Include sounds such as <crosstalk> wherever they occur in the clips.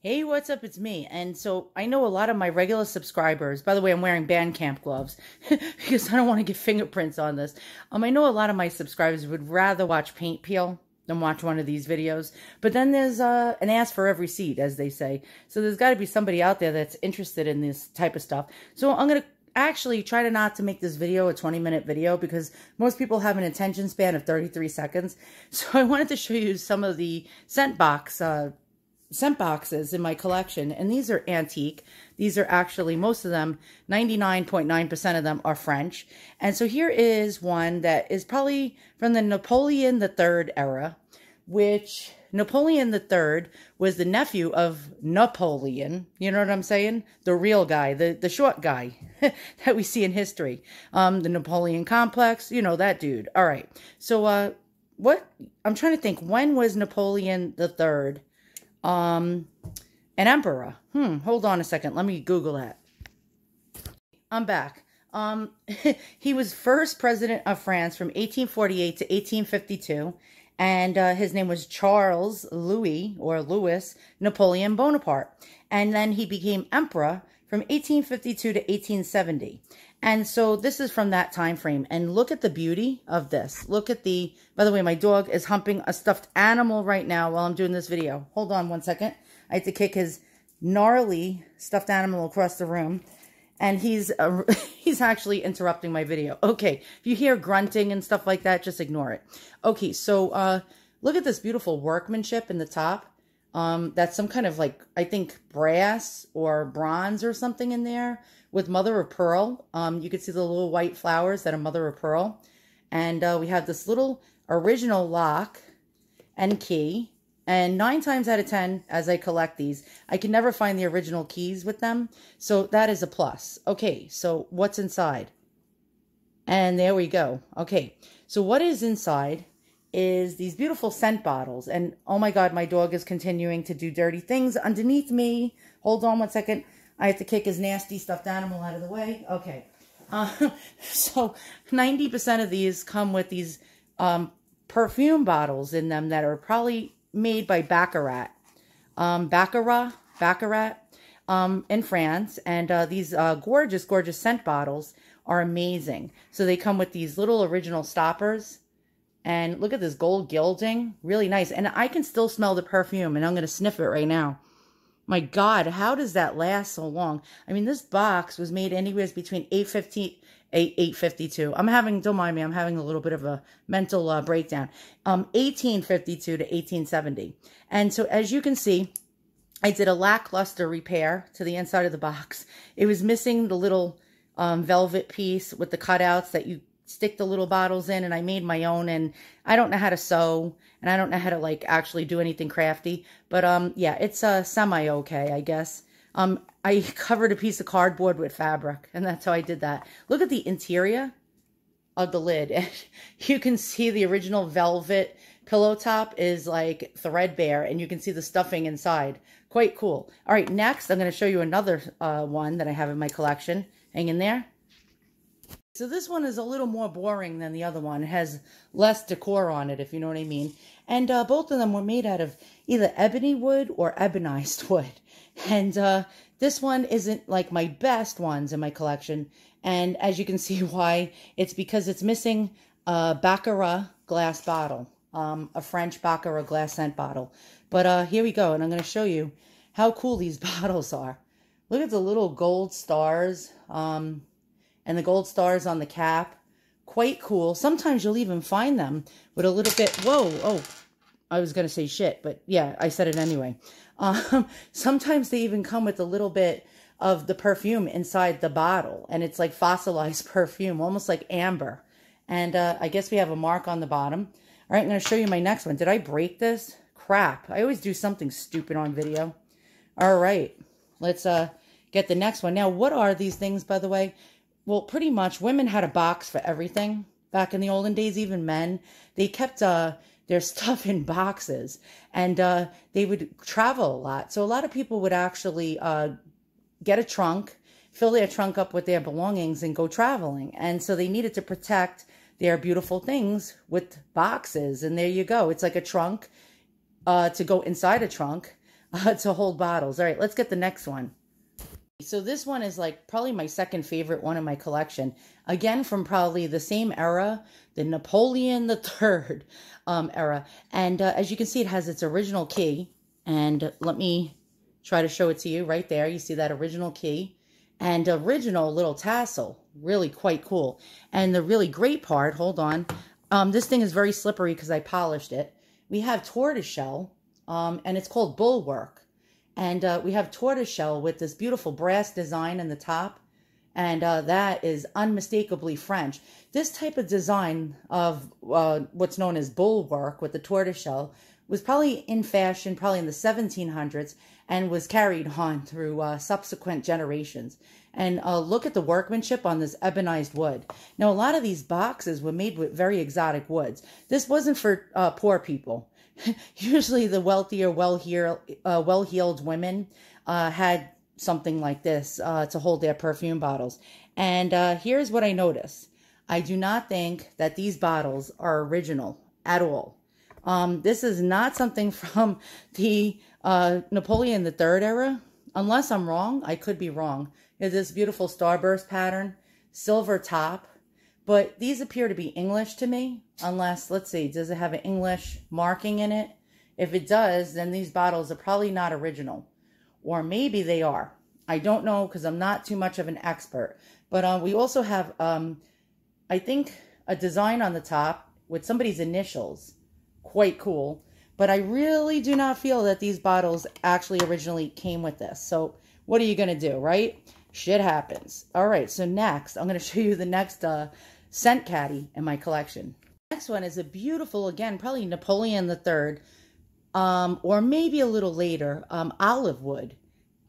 Hey, what's up? It's me. And so I know a lot of my regular subscribers, by the way, I'm wearing Bandcamp gloves <laughs> because I don't want to get fingerprints on this. Um, I know a lot of my subscribers would rather watch paint peel than watch one of these videos. But then there's uh, an ass for every seat, as they say. So there's got to be somebody out there that's interested in this type of stuff. So I'm going to actually try to not to make this video a 20 minute video because most people have an attention span of 33 seconds. <laughs> So I wanted to show you some of the scent box uh, scent boxes in my collection, and these are antique. These are actually, most of them, 99.9% of them are French. And so here is one that is probably from the Napoleon III era, which Napoleon III was the nephew of Napoleon. You know what I'm saying? The real guy, the, the short guy <laughs> that we see in history. Um, the Napoleon complex, you know, that dude. All right. So, uh, what, I'm trying to think, when was Napoleon III um, an emperor. Hmm, hold on a second. Let me Google that. I'm back. Um, <laughs> he was first president of France from 1848 to 1852, and uh, his name was Charles Louis or Louis Napoleon Bonaparte. And then he became emperor from 1852 to 1870. And so this is from that time frame. And look at the beauty of this. Look at the, by the way, my dog is humping a stuffed animal right now while I'm doing this video. Hold on one second. I have to kick his gnarly stuffed animal across the room. And he's uh, <laughs> he's actually interrupting my video. Okay, if you hear grunting and stuff like that, just ignore it. Okay, so uh, look at this beautiful workmanship in the top. Um, that's some kind of like, I think brass or bronze or something in there with mother of pearl. Um, you can see the little white flowers that are mother of pearl. And uh, we have this little original lock and key. And nine times out of 10, as I collect these, I can never find the original keys with them. So that is a plus. Okay, so what's inside? And there we go. Okay, so what is inside is these beautiful scent bottles. And oh my God, my dog is continuing to do dirty things underneath me. Hold on one second. I have to kick his nasty stuffed animal out of the way. Okay. Uh, <laughs> so 90% of these come with these um, perfume bottles in them that are probably made by Baccarat. Um, Baccarat, Baccarat um, in France. And uh, these uh, gorgeous, gorgeous scent bottles are amazing. So they come with these little original stoppers and look at this gold gilding. Really nice. And I can still smell the perfume and I'm going to sniff it right now. My God, how does that last so long? I mean, this box was made anywhere between 850, 852. I'm having, don't mind me, I'm having a little bit of a mental uh, breakdown. Um, 1852 to 1870. And so as you can see, I did a lackluster repair to the inside of the box. It was missing the little um, velvet piece with the cutouts that you stick the little bottles in and I made my own and I don't know how to sew and I don't know how to like actually do anything crafty. But um yeah, it's uh semi okay, I guess. Um I covered a piece of cardboard with fabric and that's how I did that. Look at the interior of the lid. <laughs> You can see the original velvet pillow top is like threadbare and you can see the stuffing inside. Quite cool. All right, next I'm going to show you another uh, one that I have in my collection. Hang in there. So this one is a little more boring than the other one. It has less decor on it, if you know what I mean. And uh, both of them were made out of either ebony wood or ebonized <laughs> wood. And uh, this one isn't like my best ones in my collection. And as you can <laughs> see why, it's because it's missing a Baccarat glass bottle, um, a French Baccarat glass scent bottle. But uh, here we go, and I'm going to show you how cool <laughs> these bottles are. Look at the little gold stars. Um, and the gold stars on the cap. Quite cool. Sometimes you'll even find them with a little bit, whoa, oh, I was going to say shit, but yeah, I said it anyway. Um, <laughs> sometimes they even come with a little bit of the perfume inside the bottle, and it's like fossilized <laughs> perfume, almost like amber. And uh, I guess we have a mark on the bottom. All right, I'm going to show you my next one. Did I break this? Crap. I always do something stupid on video. All right, let's uh, get the next one. Now, what are these things, by the way? well, pretty much women had a box for everything back in the olden days, even men. They kept uh, their <laughs> stuff in boxes and uh, they would travel a lot. So a lot of people would actually uh, get a trunk, fill their trunk up with their belongings and go traveling. And so they needed to protect their beautiful things with boxes. And there you go. It's like a trunk uh, to go inside a trunk <laughs> uh, to hold bottles. All right, let's get the next one. So this one is like probably my second favorite one in my collection. Again, from probably the same era, the Napoleon <laughs> III um, era. And uh, as you can see, it has its original key. And let me try to show it to you right there. You see that original key and original little tassel. Really quite cool. And the really great part, hold on. Um, this thing is very slippery because I polished it. We have tortoiseshell, um, and it's called Boulle work. And uh, we have tortoiseshell with this beautiful brass design in the top. And uh, that is unmistakably French. This type of design of uh, what's known as boulle work with the tortoiseshell was probably in fashion, probably in the 1700s, and was carried on through uh, subsequent generations. And uh, look at the workmanship on this ebonized wood. Now, a lot of these boxes were made with very exotic woods. This wasn't for uh, poor people. <laughs> usually the wealthier, well-heeled, uh, well-heeled women uh, had something like this uh, to hold their perfume bottles. And here's what I notice. I do not think that these bottles are original at all. Um, this is not something <laughs> from the uh, Napoleon III era. Unless I'm wrong, I could be wrong. It's this beautiful starburst pattern, silver top, but these appear to be English to me, unless, let's see, does it have an English marking in it? If it does, then these bottles are probably not original. Or maybe they are. I don't know because I'm not too much of an expert. But uh, we also have, um, I think, a design on the top with somebody's initials. Quite cool. But I really do not feel that these bottles actually originally came with this. So what are you going to do, right? Shit happens. All right, so next, I'm going <laughs> to show you the next uh, scent caddy in my collection. Next one is a beautiful, again, probably Napoleon III, um, or maybe a little later, um, olive wood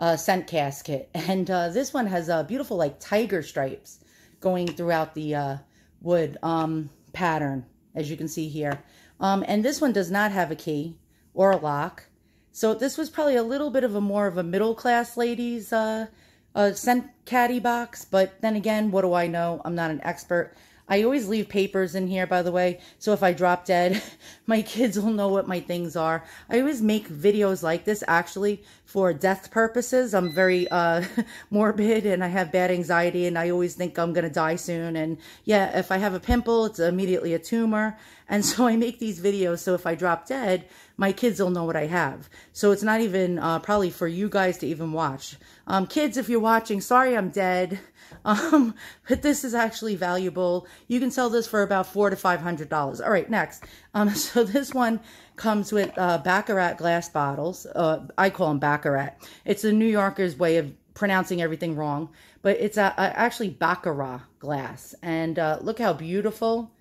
uh, scent casket. <laughs> And uh, this one has uh, beautiful, like, tiger stripes going throughout the uh, wood um, pattern, as you can see here. Um, and this one does not have a key or a lock. So this was probably a little bit of a more of a middle class ladies uh, uh, scent caddy box. But then again, what do I know? I'm not an expert. I always leave papers in here, by the way, so if I drop dead, <laughs> my kids will know what my things are. I always make videos like this, actually, for death purposes. I'm very uh, <laughs> morbid and I have bad anxiety and I always think I'm going to die soon. And yeah, if I have a pimple, it's immediately a tumor. And <laughs> so I make these videos so if I drop dead, my kids will know what I have. So it's not even uh, probably for you guys to even watch. Um, kids, if you're watching, sorry I'm dead. <laughs> Um, but this is actually valuable. You can sell this for about four to five hundred dollars. All right, next. Um, <laughs> so this one comes with uh, Baccarat glass bottles. Uh, I call them Baccarat. It's a New Yorker's way of pronouncing everything wrong, but it's a, a actually Baccarat glass. And uh, look how beautiful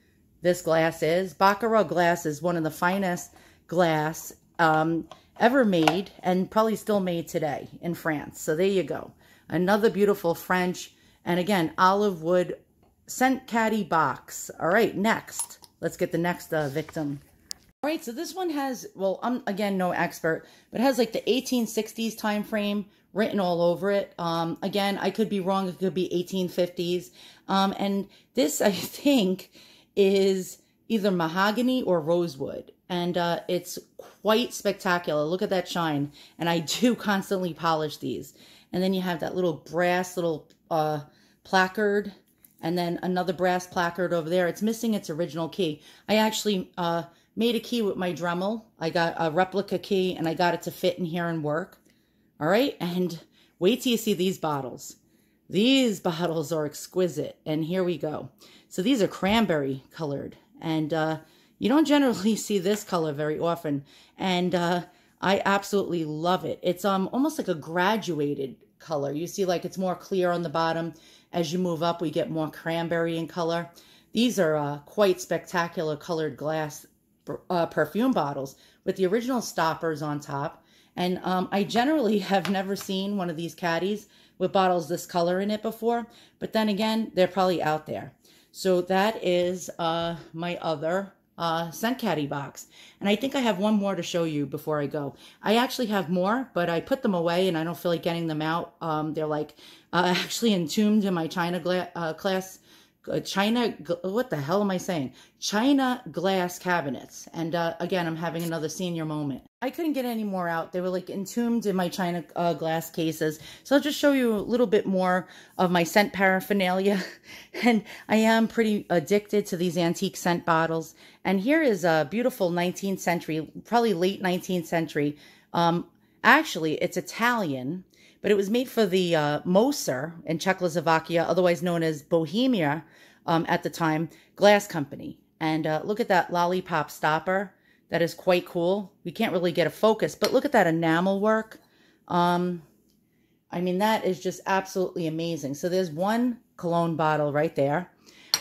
this glass is. Baccarat glass is one of the finest glass um, ever made and probably still made today in France. So there you go. Another beautiful French and again, olive wood scent caddy box. All right, next. Let's get the next uh, victim. All right, so this one has, well, I'm, again, no expert, but it has like the 1860s time frame written all over it. Um, again, I could be wrong. It could be 1850s. Um, and this, I <laughs> think, is either mahogany or rosewood. And uh, it's quite spectacular. Look at that shine. And I <laughs> do constantly polish these. And then you have that little brass little uh, placard and then another brass placard over there. It's missing its original key. I actually uh, made a key with my Dremel. I got a replica key and I got it to fit in here and work. All right, and wait till you see these bottles. These <laughs> bottles are exquisite, and here we go. So these are cranberry colored, and uh, you don't generally <laughs> see this color very often, and uh, I absolutely love it. It's um almost like a graduated color. You see like it's more clear on the bottom. As you move up, we get more cranberry in color. These are uh, quite spectacular colored glass uh, perfume bottles with the original stoppers on top. And um, I generally <laughs> have never seen one of these caddies with bottles this color in it before. But then again, they're probably out there. So that is uh, my other uh, scent caddy box. And I think I have one more to show you before I go. I actually have more, but I put them away and I don't feel like getting them out. Um, they're like uh, <laughs> actually entombed in my China uh, class China, what the hell am I saying? China glass cabinets. And uh, again, I'm having another senior moment. I couldn't get any more out. They were like entombed in my China uh, glass cases. So I'll just show you a little bit more of my scent paraphernalia. <laughs> and I am pretty addicted to these antique scent bottles. And here is a beautiful 19th century, probably late 19th century. Um, actually, it's Italian but it was made for the uh, Moser in Czechoslovakia, otherwise known as Bohemia um, at the time, glass company. And uh, look at that lollipop stopper. That is quite cool. We can't really get a focus, but look at that enamel work. Um, I mean, that is just absolutely amazing. So there's one cologne bottle right there.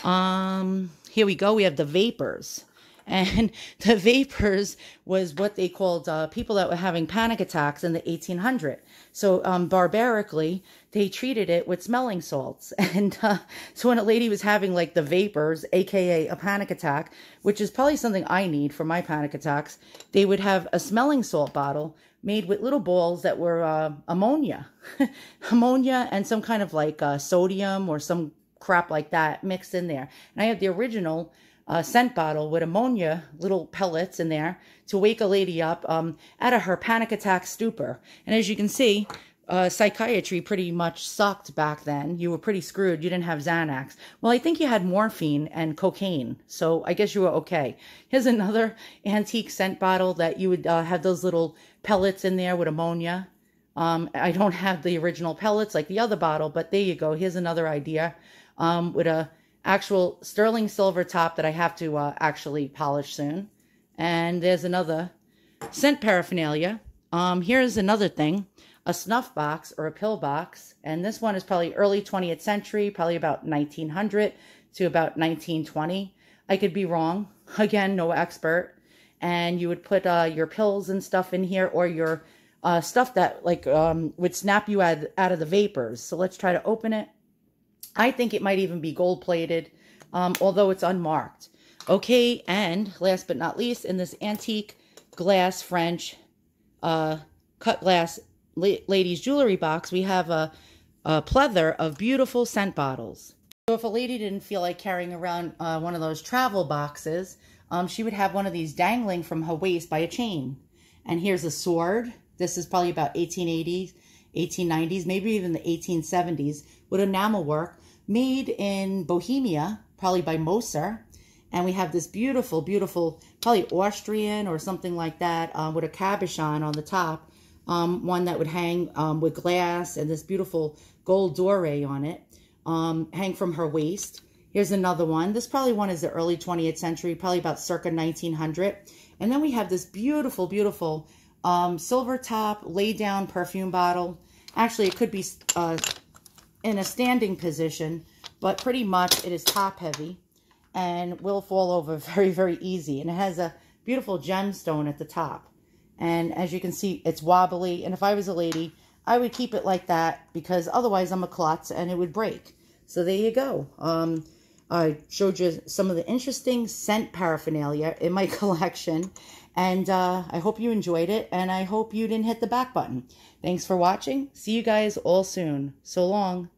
Um, here we go. We have the vapors. And <laughs> the vapors was what they called uh, people that were having panic attacks in the 1800s. So um, barbarically, they treated it with smelling salts. <laughs> And uh, so when a lady was having like the vapors, aka a panic attack, which is probably something I need for my panic attacks, they would have a smelling salt bottle made with little balls that were uh, ammonia, <laughs> ammonia and some kind of like uh, sodium or some crap like that mixed in there. And I have the original uh, scent bottle with ammonia, little pellets in there to wake a lady up um, out of her panic attack stupor. And as you can see, uh, psychiatry pretty much sucked back then. You were pretty screwed. You didn't have Xanax. Well, I think you had morphine and cocaine, so I guess you were okay. Here's another <laughs> antique scent bottle that you would uh, have those little pellets in there with ammonia. Um, I don't have the original pellets like the other bottle, but there you go. Here's another idea um, with a actual sterling silver top that I have to uh, actually polish soon. And there's another scent paraphernalia. Um, here's another thing, a snuff box or a pill box. And this one is probably early 20th century, probably about 1900 to about 1920. I could be wrong. <laughs> Again, no expert. And you would put uh, your pills and stuff in here or your uh, stuff that like um, would snap you out, out of the vapors. So let's try to open it. I think it might even be gold plated, um, although it's unmarked. Okay, and last but not least, in this antique glass French uh, cut glass la ladies jewelry box, we have a, a pleather of beautiful scent bottles. So if a lady didn't feel like carrying around uh, one of those travel boxes, um, she would have one of these dangling from her waist by a chain. And here's a sword. This is probably about 1880s, 1890s, maybe even the 1870s, with enamel work made in Bohemia, probably by Moser. And we have this beautiful, beautiful, probably Austrian or something like that, um, with a cabochon on the top. Um, one that would hang um, with glass and this beautiful gold doré on it, um, hang from her waist. Here's another one. This probably one is the early 20th century, probably about circa 1900. And then we have this beautiful, beautiful um, silver top, lay down perfume bottle. Actually, it could be uh, in a standing position, but pretty much it is top heavy and will fall over <laughs> very, very easy. And it has a beautiful gemstone at the top. And as you can see, it's wobbly. And if I was a lady, I would keep it like that because otherwise I'm a klutz and it would break. So there you go. Um, I showed you some of the interesting scent paraphernalia in my <laughs> collection. And uh, I hope you enjoyed it. And I hope you didn't hit the back button. Thanks for watching. See you guys all soon. So long.